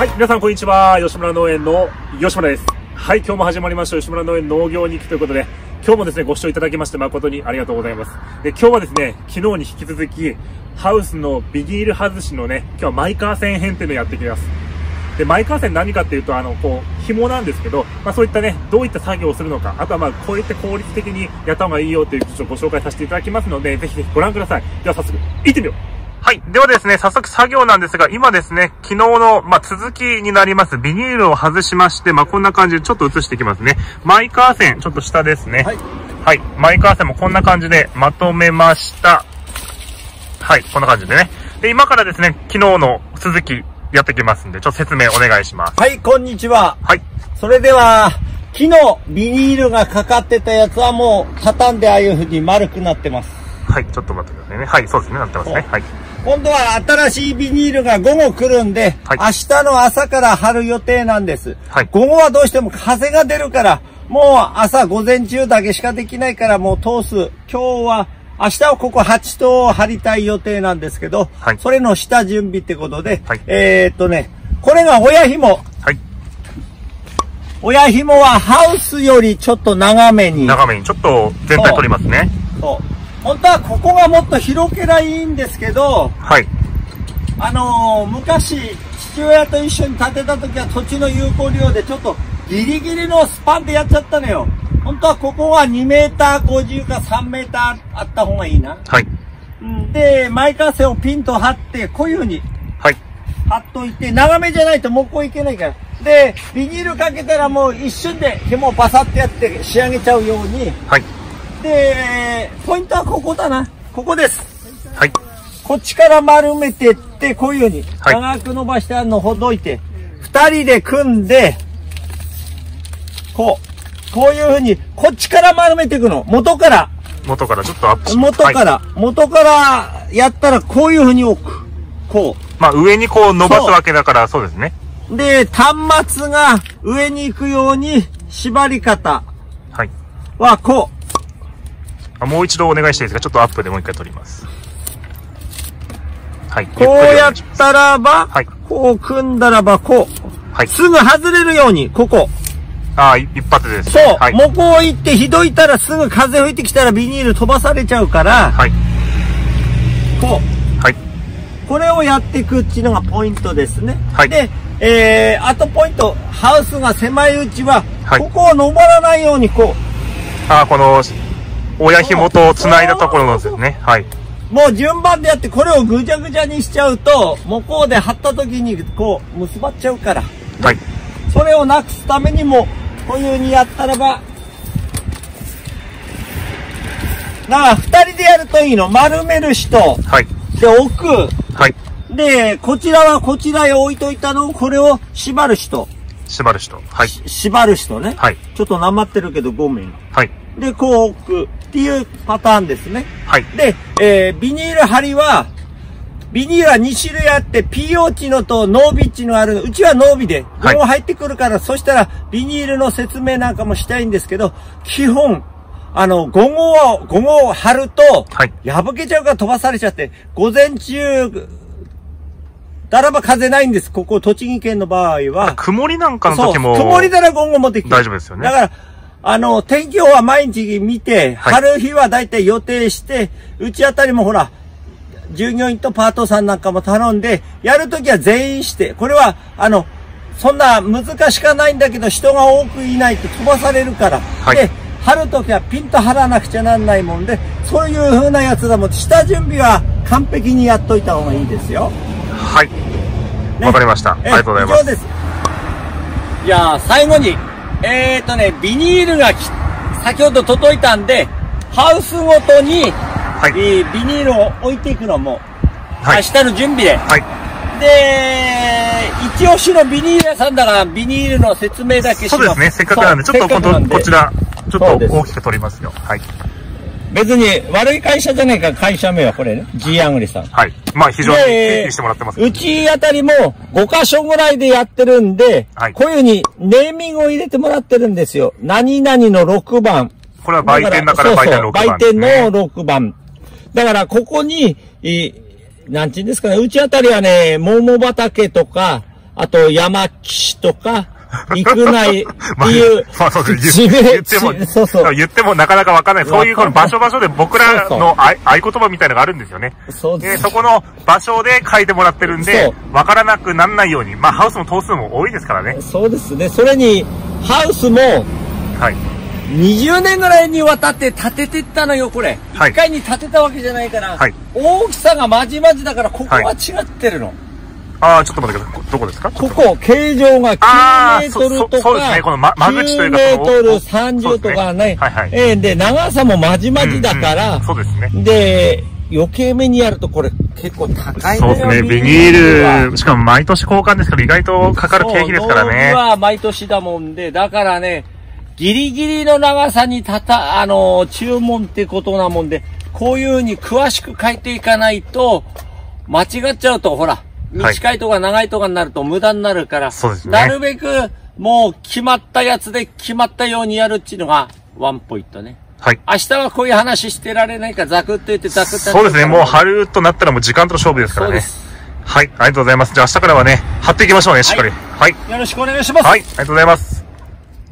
はい、皆さんこんにちは。吉村農園の吉村です。はい、今日も始まりました吉村農園農業日記ということで、今日もですね、ご視聴いただきまして誠にありがとうございます。で、今日はですね、昨日に引き続き、ハウスのビニール外しのね、今日はマイカー線編っていうのをやっていきます。で、マイカー線何かっていうと、あの、こう、紐なんですけど、まあそういったね、どういった作業をするのか、あとはまあ、こういった効率的にやった方がいいよっていうちょっとご紹介させていただきますので、ぜひぜひご覧ください。では早速、行ってみようはい。ではですね、早速作業なんですが、今ですね、昨日の、まあ、続きになります、ビニールを外しまして、まあ、こんな感じでちょっと映していきますね。マイカー線、ちょっと下ですね。はい。はい。マイカー線もこんな感じでまとめました。はい。こんな感じでね。で、今からですね、昨日の続きやっていきますんで、ちょっと説明お願いします。はい、こんにちは。はい。それでは、昨日ビニールがかかってたやつはもう畳んでああいう風に丸くなってます。はい。ちょっと待ってくださいね。はい。そうですね。なってますね。はい。今度は新しいビニールが午後来るんで、はい明日の朝から貼る予定なんです。はい午後はどうしても風が出るから、もう朝午前中だけしかできないからもう通す。今日は、明日はここ8頭を貼りたい予定なんですけど、はいそれの下準備ってことで、はいえーっとね、これが親紐。はい。親紐はハウスよりちょっと長めに。長めに、ちょっと全体取りますね。そう。本当はここがもっと広けりゃいいんですけど、はい。あのー昔、父親と一緒に建てた時は土地の有効利用でちょっとギリギリのスパンでやっちゃったのよ。本当はここは2メーター50か3メーターあった方がいいな。はい。うんで、マイカー線をピンと張って、こういう風にはい。貼っといて、長めじゃないともうこういけないから。で、ビニールかけたらもう一瞬で紐をバサってやって仕上げちゃうように。はい。で、ポイントはここだな。ここです。はい。こっちから丸めてって、こういう風に、はい長く伸ばしてあるのをほどいて、二人で組んで、こう、こういう風に、こっちから丸めていくの。元から、元からちょっとアップします。はい。元から、元からやったらこういう風に置く。こまあ、上にこう伸ばすわけだから、そうですね。う。で、端末が上に行くように、縛り方はい。はこあもう一度お願いしていいですかちょっとアップでもう一回取ります。はい。う。こうやったらば、はいこう組んだらば、こう。はい。すぐ外れるように、ここ。ああ、い一発です。そう、はい。もうこう行ってひどいたらすぐ風吹いてきたらビニール飛ばされちゃうから、はい。こはい。う、これをやっていくっていうのがポイントですね。はいで、えー、あとポイント、ハウスが狭いうちは、はいここを登らないようにこああ、この、親紐と繋いだところのですね。はい。う、もう順番でやってこれをぐちゃぐちゃにしちゃうと、向こうで貼った時にこう結ばっちゃうから、はい。それをなくすためにも、こういう風にやったらば、だから二人でやるといいの？丸める人。はい。で、置く。はい。で、こちらはこちらへ置いといたの？を、これを縛る人。縛る人。はい。し縛る人ね。はい。ちょっとなまってるけど、ごめん。はい。で、こう置くっていうパターンですね。はい。で、えー、ビニール張りは、ビニールは2種類あって、PO 値のとノービッチのあるの。うちはノービで、はいこう入ってくるから、そしたらビニールの説明なんかもしたいんですけど、基本、あの、5号を、5号を貼ると、はい破けちゃうから飛ばされちゃって、午前中、だらば風ないんです。ここ、栃木県の場合は。曇りなんかのそう、時も。曇りだら今後持ってきて。大丈夫ですよねだから、あの、天気予報は毎日見て、はい春日はだいたい予定して、うちあたりもほら、従業員とパートさんなんかも頼んで、やるときは全員して、これは、あの、そんな難しかないんだけど、人が多くいないと飛ばされるから。はいで、貼るときはピンと貼らなくちゃなんないもんで、そういう風なやつだもん、下準備は完璧にやっといた方がいいですよ。はい。ねわかりました。ありがとうございます。以上です。じゃあ、最後に、えーとね、ビニールがき先ほど届いたんで、ハウスごとに、いえービニールを置いていくのも、はい明日の準備で。はい。で、一押しのビニール屋さんだから、ビニールの説明だけします。そうですね。せっかくなんで、ちょっとここちら、ちょっと大きく取りますよ。はい。別に悪い会社じゃないから、会社名はこれね。G アングリさん。はい。まあ、非常にで経費してもらってます。うちあたりも5箇所ぐらいでやってるんで、はいこういうふうにネーミングを入れてもらってるんですよ。何々の6番。これは売店だから売店6そうそう番売店の6番。だから、ここに、いなんちんですかね、うちあたりはね、桃畑とか、あと山岸とか、陸内っていう、まあそうです言言っても、そうそう。言ってもなかなかわかんない。そういうこの場所場所で僕らの合合言葉みたいなのがあるんですよね。で、そうです。そこの場所で書いてもらってるんでそ、わからなくなんないように。まあ、ハウスの頭数も多いですからね。そうですね。それに、ハウスも、はい。20年ぐらいにわたって建ててったのよ、これ。一、はい回に建てたわけじゃないから、はい大きさがまじまじだから、ここは違ってるの。ああ、ちょっと待ってください。どこですか？ここ、形状が9あーメートルとか、そそそうですねこのま間口という9かメートルそう30とかね。ねはいはいえーで、長さもまじまじだから、うんうんそうですね。で、余計目にやるとこれ結構高いのよそうですね。ビニール、しかも毎年交換ですから意外とかかる経費ですからね。は毎年だもんで、だからね、ギリギリの長さにたた、あの、注文ってことなもんで、こういうふうに詳しく書いていかないと、間違っちゃうと、ほら、はい短いとか長いとかになると無駄になるから、そうですねなるべく、もう決まったやつで決まったようにやるっていうのが、ワンポイントね。はい。明日はこういう話してられないから、ザクッと言ってザクッと。そうですね。もう春となったらもう時間との勝負ですからね。そうです。はい。ありがとうございます。じゃあ明日からはね、貼っていきましょうね、しっかり。はい。よろしくお願いします。はい。ありがとうございます。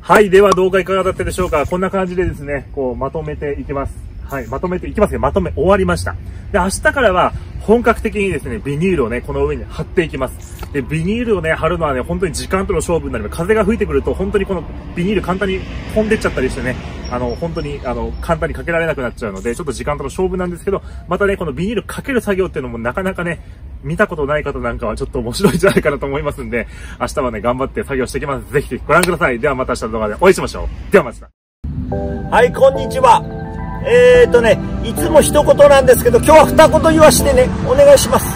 はい。では動画いかがだったでしょうかこんな感じでですね、こう、まとめていきます。はい。まとめていきますけど、まとめ終わりました。で、明日からは本格的にですね、ビニールをね、この上に貼っていきます。で、ビニールをね、貼るのはね、本当に時間との勝負になります。風が吹いてくると、本当にこのビニール簡単に飛んでっちゃったりしてね、あの、本当に、あの、簡単にかけられなくなっちゃうので、ちょっと時間との勝負なんですけど、またね、このビニールかける作業っていうのもなかなかね、見たことない方なんかはちょっと面白いんじゃないかなと思いますんで、明日はね、頑張って作業していきます。ぜひぜひご覧ください。ではまた明日の動画でお会いしましょう。ではまた。はい、こんにちは。えーとね、いつも一言なんですけど、今日は二言言わしてね、お願いします。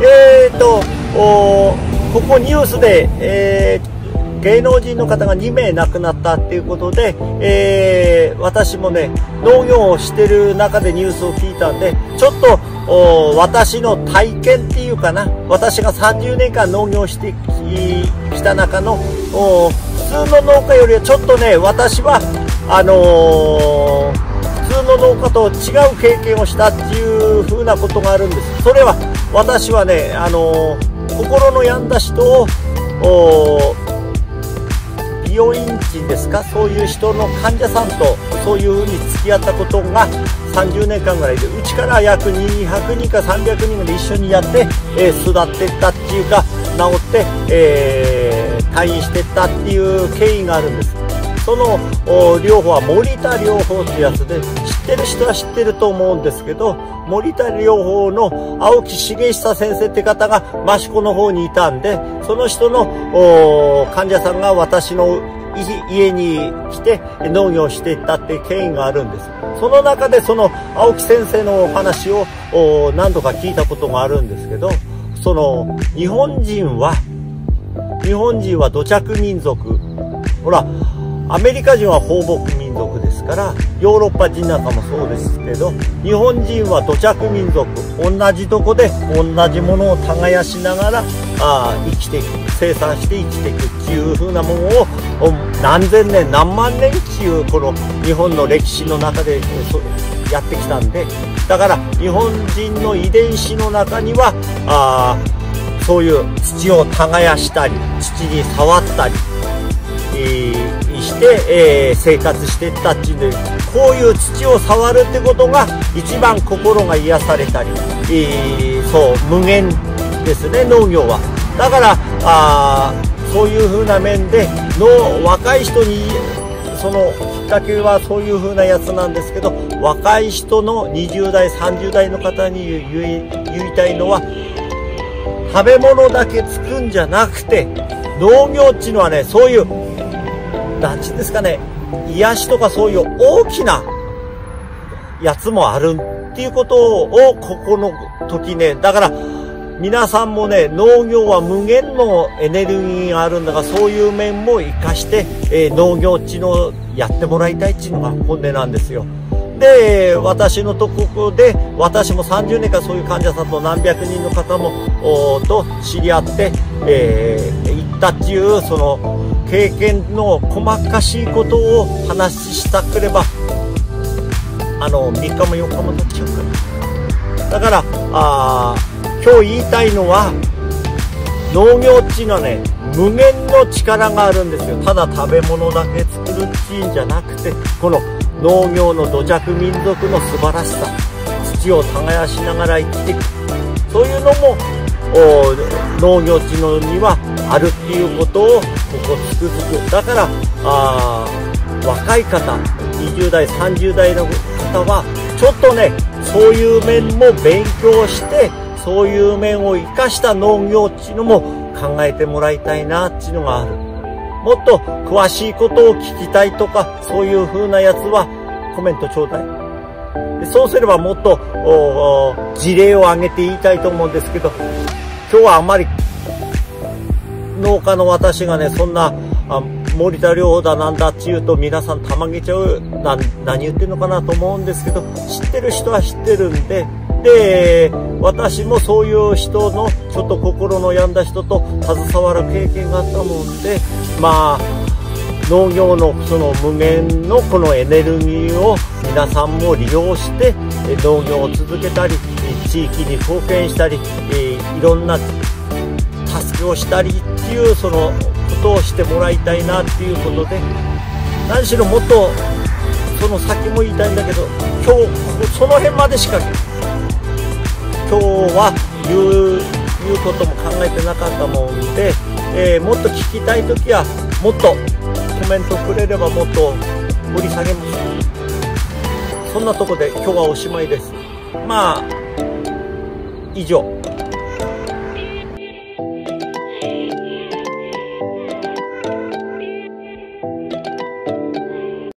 えーと、ここニュースで、えー芸能人の方が2名亡くなったっていうことで、えー私もね、農業をしてる中でニュースを聞いたんで、ちょっと、私の体験っていうかな、私が30年間農業してきた中の、普通の農家よりはちょっとね、私は、あのー普通の農家と違う経験をしたっていう風なことがあるんです。それは、私はね、あのー心の病んだ人を、美容院賃ですか？そういう人の患者さんとそういう風に付き合ったことが30年間ぐらいでうちから約200人か300人ぐらい一緒にやって、えー育ってったっていうか治って、えー退院してったっていう経緯があるんですそのお療法は森田療法っていうやつでってる人は知ってると思うんですけど森田療法の青木茂久先生って方が益子の方にいたんでその人の患者さんが私の家に来て農業していったっていう経緯があるんです。その中でその青木先生のお話をお何度か聞いたことがあるんですけどその日本人は日本人は土着民族。ほらアメリカ人は放牧民族です。からヨーロッパ人なんかもそうですけど日本人は土着民族同じとこで同じものを耕しながらあ生きていく生産して生きていくっていう風なものを何千年何万年っていうこの日本の歴史の中でやってきたんでだから日本人の遺伝子の中にはあそういう土を耕したり土に触ったりして、えー生活していったっていうこういう土を触るってことが一番心が癒されたり、えーそう無限ですね農業は。だからあーそういう風な面での若い人にそのきっかけはそういう風なやつなんですけど若い人の20代30代の方に言い言いたいのは食べ物だけつくんじゃなくて農業っていうのはねそういうなんちんですかね。癒しとかそういう大きなやつもあるっていうことをここの時ね。だから皆さんもね農業は無限のエネルギーがあるんだがそういう面も生かして、えー農業っていうのやってもらいたいっていうのが本音なんですよ。で私のところで私も30年間そういう患者さんと何百人の方もと知り合って、えー行ったっていうその経験の細かしいことを話したければあの3日も4日も経っちゃうからだからあー今日言いたいのは農業っていうのはね無限の力があるんですよ。ただ食べ物だけ作るっていうんじゃなくてこの農業の土着民族の素晴らしさ土を耕しながら生きていく。そういうのも農業っていうのにはあるっていうことをここつくづく。だからあ若い方20代30代の方はちょっとねそういう面も勉強してそういう面を生かした農業っていうのも考えてもらいたいなっていうのがある。もっと詳しいことを聞きたいとかそういう風なやつはコメントちょうだい。そうすればもっと事例を挙げて言いたいと思うんですけど今日はあんまり農家の私がねそんなあ森田良だなんだって言うと皆さんたまげちゃうな何言ってんのかなと思うんですけど知ってる人は知ってるんでで私もそういう人のちょっと心の病んだ人と携わる経験があったもんでまあ農業のその無限のこのエネルギーを皆さんも利用して農業を続けたり地域に貢献したりいろんなをしたりっていうそのことをしてもらいたいなっていうことで何しろもっとその先も言いたいんだけど今日その辺までしか今日は言う言うことも考えてなかったもんで、えー、もっと聞きたい時はもっとコメントくれればもっと掘り下げます。そんなとこで今日はおしまいです。まあ以上。